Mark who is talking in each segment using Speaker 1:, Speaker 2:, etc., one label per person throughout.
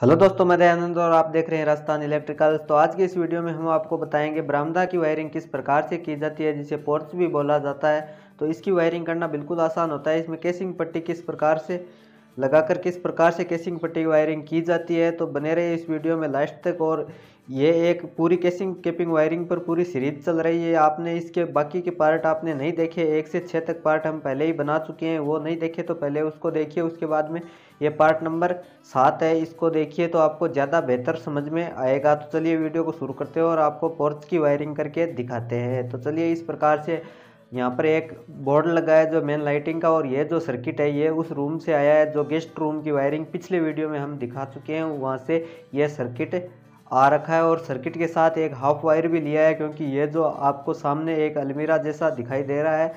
Speaker 1: Hello दोस्तों, मैं दयानंद और आप देख रहे हैं राजस्थान इलेक्ट्रिकल्स। तो आज की इस वीडियो में हम आपको बताएँगे बरामदा की वायरिंग किस प्रकार से की जाती है, जिसे पोर्च भी बोला जाता है। तो इसकी वायरिंग करना बिल्कुल आसान होता है। इसमें केसिंग पट्टी किस प्रकार से, लगाकर किस प्रकार से केसिंग पट्टी की वायरिंग की जाती है। तो बने रहे इस वीडियो में लास्ट तक और ये एक पूरी केसिंग केपिंग वायरिंग पर पूरी सीरीज़ चल रही है। आपने इसके बाकी के पार्ट आपने नहीं देखे। एक से छः तक पार्ट हम पहले ही बना चुके हैं। वो नहीं देखे तो पहले उसको देखिए। उसके बाद में ये पार्ट नंबर सात है। इसको देखिए तो आपको ज़्यादा बेहतर समझ में आएगा। तो चलिए वीडियो को शुरू करते हैं और आपको पोर्च की वायरिंग करके दिखाते हैं। तो चलिए इस प्रकार से यहाँ पर एक बोर्ड लगा है जो मेन लाइटिंग का और ये जो सर्किट है, ये उस रूम से आया है जो गेस्ट रूम की वायरिंग पिछले वीडियो में हम दिखा चुके हैं। वहाँ से ये सर्किट आ रखा है और सर्किट के साथ एक हाफ़ वायर भी लिया है क्योंकि ये जो आपको सामने एक अलमीरा जैसा दिखाई दे रहा है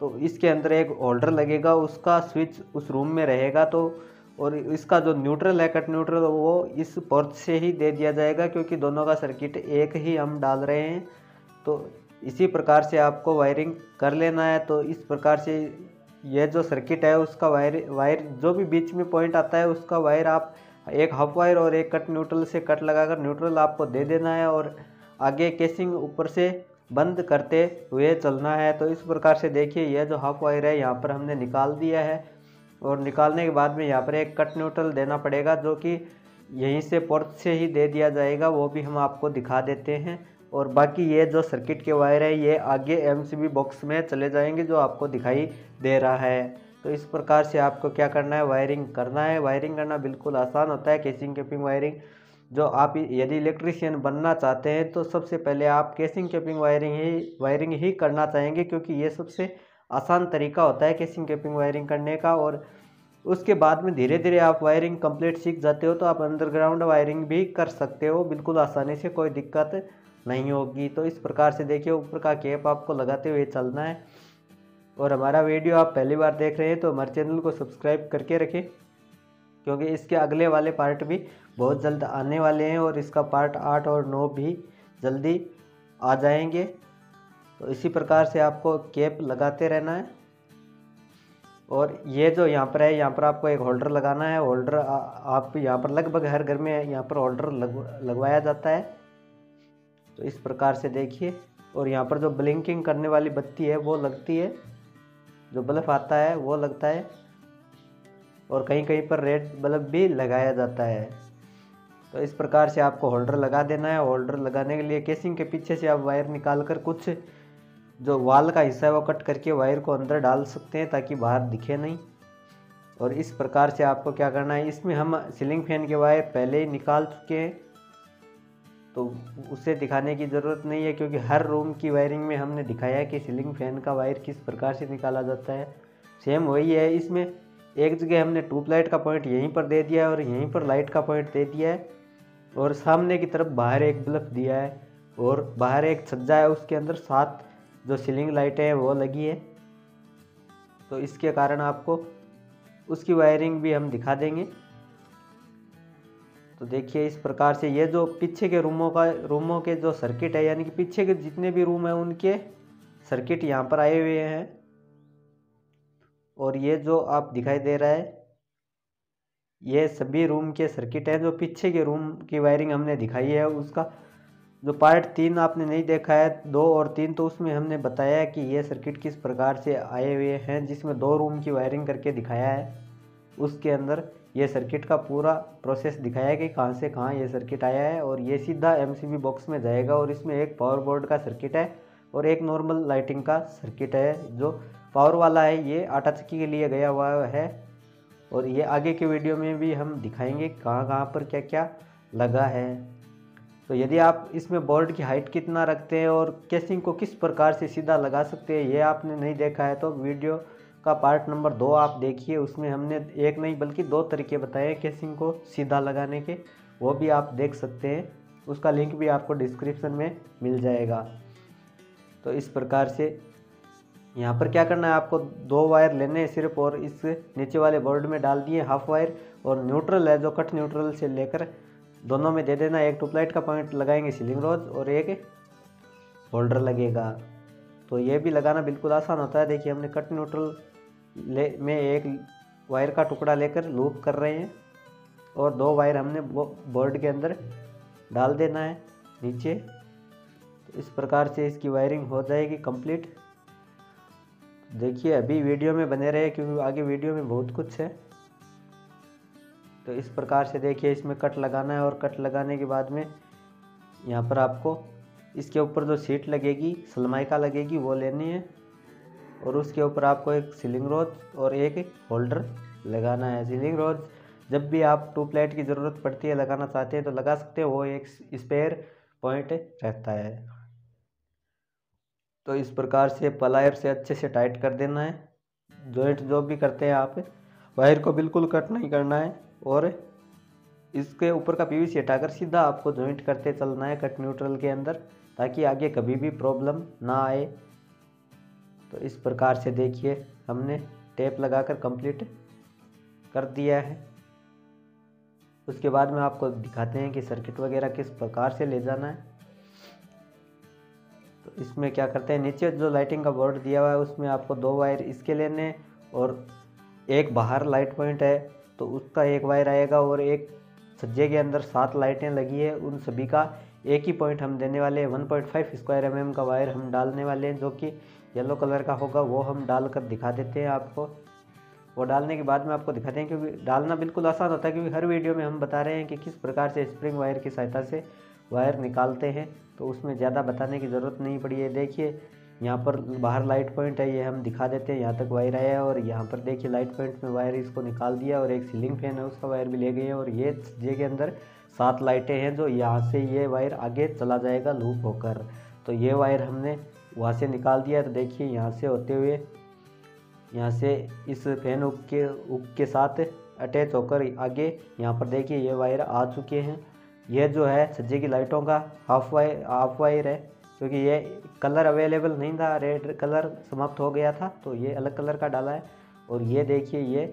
Speaker 1: तो इसके अंदर एक होल्डर लगेगा, उसका स्विच उस रूम में रहेगा तो और इसका जो न्यूट्रल है, कट न्यूट्रल, वो इस पोर्च से ही दे दिया जाएगा क्योंकि दोनों का सर्किट एक ही हम डाल रहे हैं। तो इसी प्रकार से आपको वायरिंग कर लेना है तो इस प्रकार से यह जो सर्किट है, उसका वायर वायर जो भी बीच में पॉइंट आता है, उसका वायर आप एक हाफ़ वायर और एक कट न्यूट्रल से कट लगाकर न्यूट्रल आपको दे देना है और आगे केसिंग ऊपर से बंद करते हुए चलना है। तो इस प्रकार से देखिए, यह जो हाफ़ वायर है, यहाँ पर हमने निकाल दिया है और निकालने के बाद में यहाँ पर एक कट न्यूट्रल देना पड़ेगा जो कि यहीं से पोर्ट से ही दे दिया जाएगा, वो भी हम आपको दिखा देते हैं। और बाकी ये जो सर्किट के वायर है, ये आगे एमसीबी बॉक्स में चले जाएँगे जो आपको दिखाई दे रहा है। तो इस प्रकार से आपको क्या करना है? वायरिंग करना है। वायरिंग करना बिल्कुल आसान होता है। केसिंग कैपिंग वायरिंग जो आप यदि इलेक्ट्रिशियन बनना चाहते हैं तो सबसे पहले आप केसिंग कैपिंग वायरिंग ही वायरिंग ही करना चाहेंगे क्योंकि ये सबसे आसान तरीका होता है केसिंग कैपिंग वायरिंग करने का। और उसके बाद में धीरे धीरे आप वायरिंग कंप्लीट सीख जाते हो तो आप अंडरग्राउंड वायरिंग भी कर सकते हो। बिल्कुल आसानी से कोई दिक्कत नहीं होगी। तो इस प्रकार से देखिए ऊपर का केप आपको लगाते हुए चलना है। और हमारा वीडियो आप पहली बार देख रहे हैं तो हमारे चैनल को सब्सक्राइब करके रखें, क्योंकि इसके अगले वाले पार्ट भी बहुत जल्द आने वाले हैं और इसका पार्ट आठ और नौ भी जल्दी आ जाएँगे। तो इसी प्रकार से आपको केप लगाते रहना है। और ये जो यहाँ पर है, यहाँ पर आपको एक होल्डर लगाना है। होल्डर आप यहाँ पर लगभग हर घर में यहाँ पर होल्डर लग, लगवाया जाता है। तो इस प्रकार से देखिए। और यहाँ पर जो ब्लिंकिंग करने वाली बत्ती है, वो लगती है। जो बल्ब आता है, वो लगता है और कहीं कहीं पर रेड बल्ब भी लगाया जाता है। तो इस प्रकार से आपको होल्डर लगा देना है। होल्डर लगाने के लिए केसिंग के पीछे से आप वायर निकाल कर कुछ जो वाल का हिस्सा है, वो कट करके वायर को अंदर डाल सकते हैं ताकि बाहर दिखे नहीं। और इस प्रकार से आपको क्या करना है, इसमें हम सीलिंग फ़ैन के वायर पहले ही निकाल चुके हैं। तो उसे दिखाने की ज़रूरत नहीं है, क्योंकि हर रूम की वायरिंग में हमने दिखाया है कि सीलिंग फ़ैन का वायर किस प्रकार से निकाला जाता है। सेम वही है, इसमें एक जगह हमने ट्यूबलाइट का पॉइंट यहीं पर दे दिया है और यहीं पर लाइट का पॉइंट दे दिया है और सामने की तरफ़ बाहर एक बल्ब दिया है और बाहर एक छज्जा है, उसके अंदर सात जो सीलिंग लाइटें हैं वो लगी है। तो इसके कारण आपको उसकी वायरिंग भी हम दिखा देंगे। तो देखिए, इस प्रकार से ये जो पीछे के रूमों का, रूमों के जो सर्किट है, यानी कि पीछे के जितने भी रूम हैं, उनके सर्किट यहाँ पर आए हुए हैं। और ये जो आप दिखाई दे रहा है, ये सभी रूम के सर्किट हैं, जो पीछे के रूम की वायरिंग हमने दिखाई है। उसका जो पार्ट तीन आपने नहीं देखा है, दो और तीन तो उसमें हमने बताया कि ये सर्किट किस प्रकार से आए हुए हैं, जिसमें दो रूम की वायरिंग करके दिखाया है। उसके अंदर ये सर्किट का पूरा प्रोसेस दिखाया कि कहाँ से कहाँ ये सर्किट आया है और ये सीधा एमसीबी बॉक्स में जाएगा और इसमें एक पावर बोर्ड का सर्किट है और एक नॉर्मल लाइटिंग का सर्किट है जो पावर वाला है, ये आटा चक्की के लिए गया हुआ है और ये आगे के वीडियो में भी हम दिखाएँगे कहाँ कहाँ पर क्या क्या लगा है। तो यदि आप इसमें बोर्ड की हाइट कितना रखते हैं और केसिंग को किस प्रकार से सीधा लगा सकते हैं, ये आपने नहीं देखा है तो वीडियो का पार्ट नंबर दो आप देखिए, उसमें हमने एक नहीं बल्कि दो तरीके बताए हैं केसिंग को सीधा लगाने के। वो भी आप देख सकते हैं। उसका लिंक भी आपको डिस्क्रिप्शन में मिल जाएगा। तो इस प्रकार से यहाँ पर क्या करना है, आपको दो वायर लेने हैं सिर्फ़ और इस नीचे वाले बोर्ड में डाल दिए हाफ़ वायर और न्यूट्रल है जो कट न्यूट्रल से लेकर दोनों में दे देना। एक ट्यूबलाइट का पॉइंट लगाएँगे सीलिंग रोज और एक होल्डर लगेगा। तो ये भी लगाना बिल्कुल आसान होता है। देखिए, हमने कट न्यूट्रल ले, में एक वायर का टुकड़ा लेकर लूप कर रहे हैं और दो वायर हमने बोर्ड के अंदर डाल देना है नीचे। तो इस प्रकार से इसकी वायरिंग हो जाएगी कंप्लीट देखिए, अभी वीडियो में बने रहे क्योंकि आगे वीडियो में बहुत कुछ है। तो इस प्रकार से देखिए, इसमें कट लगाना है और कट लगाने के बाद में यहाँ पर आपको इसके ऊपर जो सीट लगेगी, सलमाइका लगेगी, वो लेनी है। और उसके ऊपर आपको एक सीलिंग रोज और एक होल्डर लगाना है। सीलिंग रोज जब भी आप टू प्लेट की ज़रूरत पड़ती है लगाना चाहते हैं तो लगा सकते हैं, वो एक स्पेयर पॉइंट रहता है। तो इस प्रकार से पलायर से अच्छे से टाइट कर देना है। जॉइंट जो भी करते हैं आप, वायर को बिल्कुल कट नहीं करना है और इसके ऊपर का पीवीसी हटाकर सीधा आपको जॉइंट करते चलना है कट न्यूट्रल के अंदर। ताकि आगे कभी भी प्रॉब्लम ना आए। तो इस प्रकार से देखिए, हमने टेप लगाकर कंप्लीट कर दिया है। उसके बाद में आपको दिखाते हैं कि सर्किट वगैरह किस प्रकार से ले जाना है। तो इसमें क्या करते हैं, नीचे जो लाइटिंग का बोर्ड दिया हुआ है, उसमें आपको दो वायर इसके लेने और एक बाहर लाइट पॉइंट है। तो उसका एक वायर आएगा और एक सज्जे के अंदर सात लाइटें लगी है। उन सभी का एक ही पॉइंट हम देने वाले हैं one point five square M का वायर हम डालने वाले हैं, जो कि येलो कलर का होगा, वो हम डाल कर दिखा देते हैं आपको। वो डालने के बाद में आपको दिखाते हैं, क्योंकि डालना बिल्कुल आसान होता है, क्योंकि हर वीडियो में हम बता रहे हैं कि किस प्रकार से स्प्रिंग वायर की सहायता से वायर निकालते हैं तो उसमें ज़्यादा बताने की ज़रूरत नहीं पड़ी है। देखिए, यहाँ पर बाहर लाइट पॉइंट है, ये हम दिखा देते हैं, यहाँ तक वायर आया है, और यहाँ पर देखिए लाइट पॉइंट में वायर इसको निकाल दिया, और एक सीलिंग फ़ैन है, उसका वायर भी ले गए और ये जे के अंदर सात लाइटें हैं जो यहाँ से ये वायर आगे चला जाएगा लूप होकर। तो ये वायर हमने वहाँ से निकाल दिया तो देखिए यहाँ से होते हुए, यहाँ से इस फ़ैन उक के उक के साथ अटैच होकर आगे यहाँ पर देखिए ये वायर आ चुके हैं। यह जो है सज्जे की लाइटों का हाफ़ वायर हाफ़ वायर है, क्योंकि ये कलर अवेलेबल नहीं था। रेड कलर समाप्त हो गया था तो ये अलग कलर का डाला है। और ये देखिए ये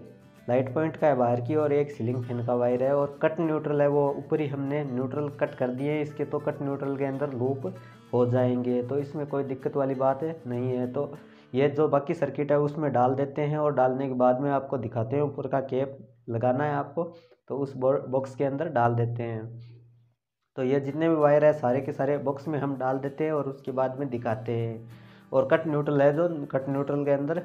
Speaker 1: लाइट पॉइंट का है बाहर की और एक सीलिंग फ़ैन का वायर है और कट न्यूट्रल है वो। ऊपर ही हमने न्यूट्रल कट कर दिए, इसके तो कट न्यूट्रल के अंदर लूप हो जाएँगे। तो इसमें कोई दिक्कत वाली बात है? नहीं है। तो ये जो बाकी सर्किट है, उसमें डाल देते हैं और डालने के बाद में आपको दिखाते हैं। ऊपर का केप लगाना है आपको तो उस बॉक्स के अंदर डाल देते हैं। तो ये जितने भी वायर है, सारे के सारे बॉक्स में हम डाल देते हैं और उसके बाद में दिखाते हैं। और कट न्यूट्रल है जो कट न्यूट्रल के अंदर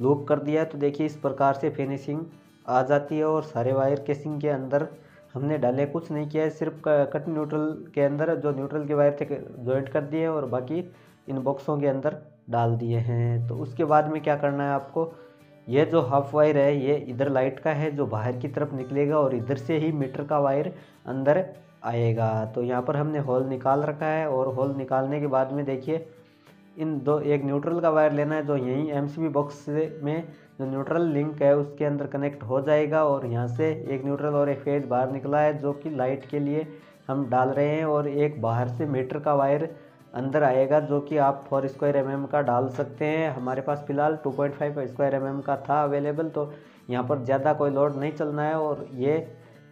Speaker 1: लूप कर दिया तो देखिए इस प्रकार से फिनिशिंग आ जाती है और सारे वायर केसिंग के अंदर हमने डाले, कुछ नहीं किया है, सिर्फ़ कट न्यूट्रल के अंदर, जो न्यूट्रल के वायर थे जॉइंट कर दिए और बाकी इन बॉक्सों के अंदर डाल दिए हैं। तो उसके बाद में क्या करना है आपको, ये जो हाफ़ वायर है, ये इधर लाइट का है, जो बाहर की तरफ़ निकलेगा और इधर से ही मीटर का वायर अंदर आएगा। तो यहाँ पर हमने होल निकाल रखा है और होल निकालने के बाद में देखिए इन दो, एक न्यूट्रल का वायर लेना है, जो यहीं MCB बॉक्स में जो न्यूट्रल लिंक है, उसके अंदर कनेक्ट हो जाएगा और यहाँ से एक न्यूट्रल और एक फ़ेज़ बाहर निकला है, जो कि लाइट के लिए हम डाल रहे हैं और एक बाहर से मीटर का वायर अंदर आएगा, जो कि आप फोर स्क्वायर एम का डाल सकते हैं। हमारे पास फ़िलहाल 2.5 स्क्वायर एम का था अवेलेबल तो यहाँ पर ज़्यादा कोई लोड नहीं चलना है और ये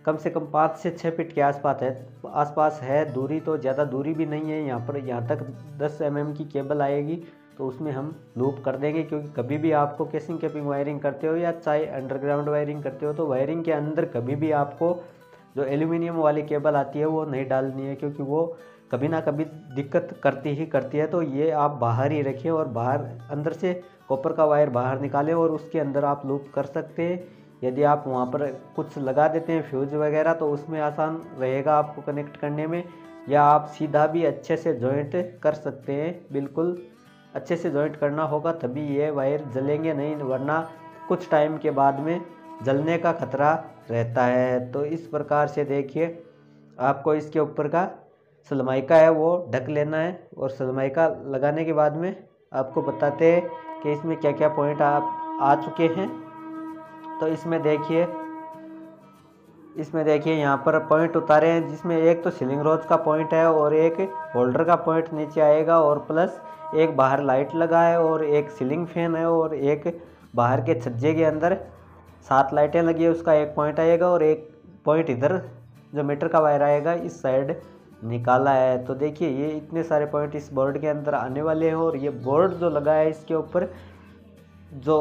Speaker 1: कम से कम पाँच से छः फीट के आसपास है आसपास है, दूरी तो ज़्यादा दूरी भी नहीं है, यहाँ पर, यहाँ तक दस एम mm की केबल आएगी तो उसमें हम लूप कर देंगे, क्योंकि कभी भी आपको केसिंग कैपिंग वायरिंग करते हो या चाहे अंडरग्राउंड वायरिंग करते हो तो वायरिंग के अंदर कभी भी आपको जो एल्यूमिनियम वाली केबल आती है, वो नहीं डालनी है, क्योंकि वो कभी ना कभी दिक्कत करती ही करती है तो ये आप बाहर ही रखें और बाहर, अंदर से कॉपर का वायर बाहर निकालें और उसके अंदर आप लूप कर सकते हैं। यदि आप वहाँ पर कुछ लगा देते हैं फ्यूज वगैरह तो उसमें आसान रहेगा आपको कनेक्ट करने में, या आप सीधा भी अच्छे से जॉइंट कर सकते हैं। बिल्कुल अच्छे से जॉइंट करना होगा, तभी ये वायर जलेंगे नहीं, वरना कुछ टाइम के बाद में जलने का खतरा रहता है। तो इस प्रकार से देखिए, आपको इसके ऊपर का सलमाइका है, वो ढक लेना है, और सलमाइका लगाने के बाद में आपको बताते हैं कि इसमें क्या क्या पॉइंट आप आ चुके हैं। तो इसमें देखिए इसमें देखिए यहाँ पर पॉइंट उतारे हैं, जिसमें एक तो सीलिंग रोज का पॉइंट है और एक होल्डर का पॉइंट नीचे आएगा और प्लस एक बाहर लाइट लगा है और एक सीलिंग फ़ैन है और एक बाहर के छज्जे के अंदर सात लाइटें लगी है, उसका एक पॉइंट आएगा और एक पॉइंट इधर जो मीटर का वायर आएगा, इस साइड निकाला है। तो देखिए, ये इतने सारे पॉइंट इस बोर्ड के अंदर आने वाले हैं और ये बोर्ड जो लगा है, इसके ऊपर जो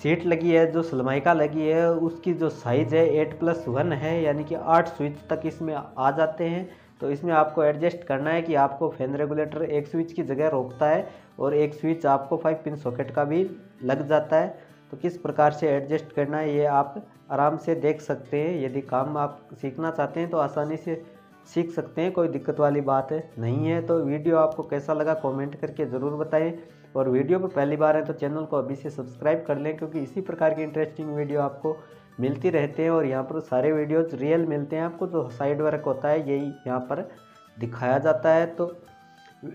Speaker 1: सीट लगी है, जो सलमाइका लगी है, उसकी जो साइज़ है एट प्लस वन है, यानी कि आठ स्विच तक इसमें आ जाते हैं। तो इसमें आपको एडजस्ट करना है कि आपको फ़ैन रेगुलेटर एक स्विच की जगह रोकता है और एक स्विच आपको फाइव पिन सॉकेट का भी लग जाता है। तो किस प्रकार से एडजस्ट करना है, ये आप आराम से देख सकते हैं। यदि काम आप सीखना चाहते हैं तो आसानी से सीख सकते हैं, कोई दिक्कत वाली बात नहीं है। तो वीडियो आपको कैसा लगा कमेंट करके ज़रूर बताएँ। और वीडियो पर पहली बार है तो चैनल को अभी से सब्सक्राइब कर लें, क्योंकि इसी प्रकार की इंटरेस्टिंग वीडियो आपको मिलती रहते हैं और यहाँ पर सारे वीडियोज़ रियल मिलते हैं आपको, जो साइड वर्क होता है, यही यहाँ पर दिखाया जाता है। तो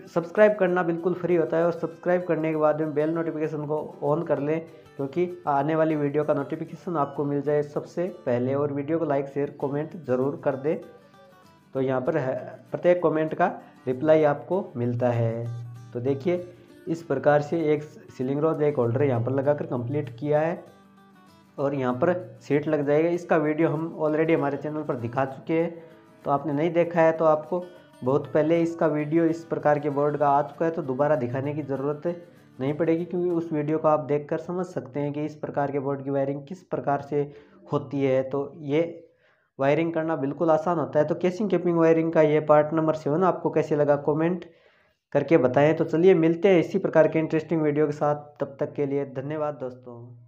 Speaker 1: सब्सक्राइब करना बिल्कुल फ्री होता है और सब्सक्राइब करने के बाद में बेल नोटिफिकेशन को ऑन कर लें, क्योंकि आने वाली वीडियो का नोटिफिकेशन आपको मिल जाए सबसे पहले और वीडियो को लाइक शेयर कमेंट ज़रूर कर दें। तो यहाँ पर प्रत्येक कमेंट का रिप्लाई आपको मिलता है। तो देखिए इस प्रकार से एक सीलिंग रोज एक होल्डर यहाँ पर लगाकर कंप्लीट किया है। और यहाँ पर सीट लग जाएगा। इसका वीडियो हम ऑलरेडी हमारे चैनल पर दिखा चुके हैं। तो आपने नहीं देखा है तो आपको बहुत पहले इसका वीडियो इस प्रकार के बोर्ड का आ चुका है तो दोबारा दिखाने की ज़रूरत नहीं पड़ेगी, क्योंकि उस वीडियो को आप देखकर समझ सकते हैं कि इस प्रकार के बोर्ड की वायरिंग किस प्रकार से होती है। तो ये वायरिंग करना बिल्कुल आसान होता है। तो केसिंग केपिंग वायरिंग का ये पार्ट नंबर सेवन आपको कैसे लगा कमेंट करके बताएँ। तो चलिए मिलते हैं इसी प्रकार के इंटरेस्टिंग वीडियो के साथ। तब तक के लिए धन्यवाद दोस्तों।